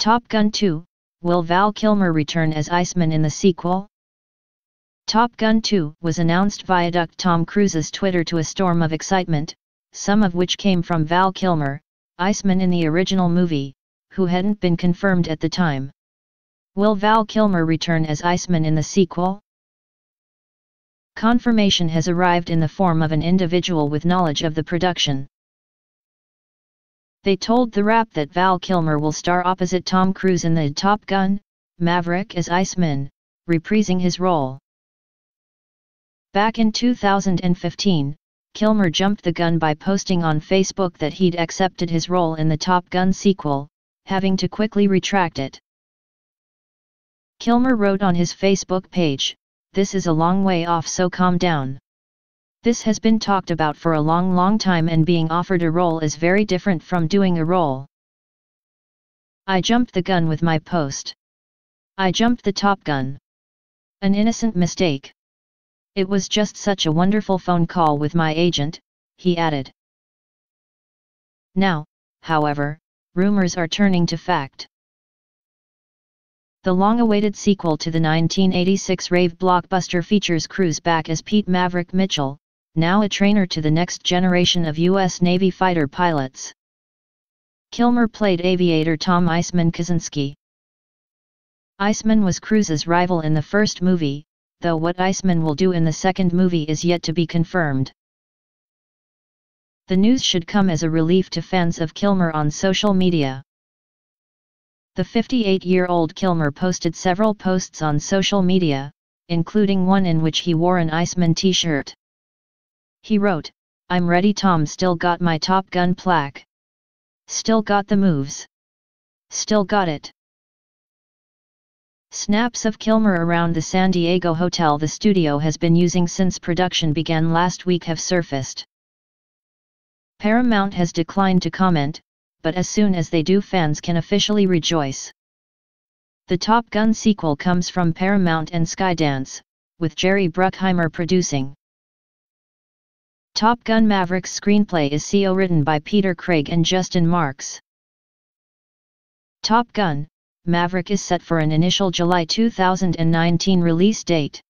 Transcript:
Top Gun 2 Will Val Kilmer return as Iceman in the sequel? Top Gun 2 was announced via Duck Tom Cruise's Twitter to a storm of excitement, some of which came from Val Kilmer, Iceman in the original movie, who hadn't been confirmed at the time. Will Val Kilmer return as Iceman in the sequel? Confirmation has arrived in the form of an individual with knowledge of the production. They told The Wrap that Val Kilmer will star opposite Tom Cruise in the Top Gun, Maverick as Iceman, reprising his role. Back in 2015, Kilmer jumped the gun by posting on Facebook that he'd accepted his role in the Top Gun sequel, having to quickly retract it. Kilmer wrote on his Facebook page, This is a long way off so calm down. This has been talked about for a long long time and being offered a role is very different from doing a role. I jumped the gun with my post. I jumped the top gun. An innocent mistake. It was just such a wonderful phone call with my agent, he added. Now, however, rumors are turning to fact. The long-awaited sequel to the 1986 rave blockbuster features Cruise back as Pete Maverick Mitchell, now a trainer to the next generation of U.S. Navy fighter pilots. Kilmer played aviator Tom Iceman Kazansky. Iceman was Cruise's rival in the first movie, though what Iceman will do in the second movie is yet to be confirmed. The news should come as a relief to fans of Kilmer on social media. The 58-year-old Kilmer posted several posts on social media, including one in which he wore an Iceman t-shirt. He wrote, I'm ready Tom still got my Top Gun plaque. Still got the moves. Still got it. Snaps of Kilmer around the San Diego hotel the studio has been using since production began last week have surfaced. Paramount has declined to comment, but as soon as they do fans can officially rejoice. The Top Gun sequel comes from Paramount and Skydance, with Jerry Bruckheimer producing. Top Gun Maverick's screenplay is co-written by Peter Craig and Justin Marks. Top Gun, Maverick is set for an initial July 2019 release date.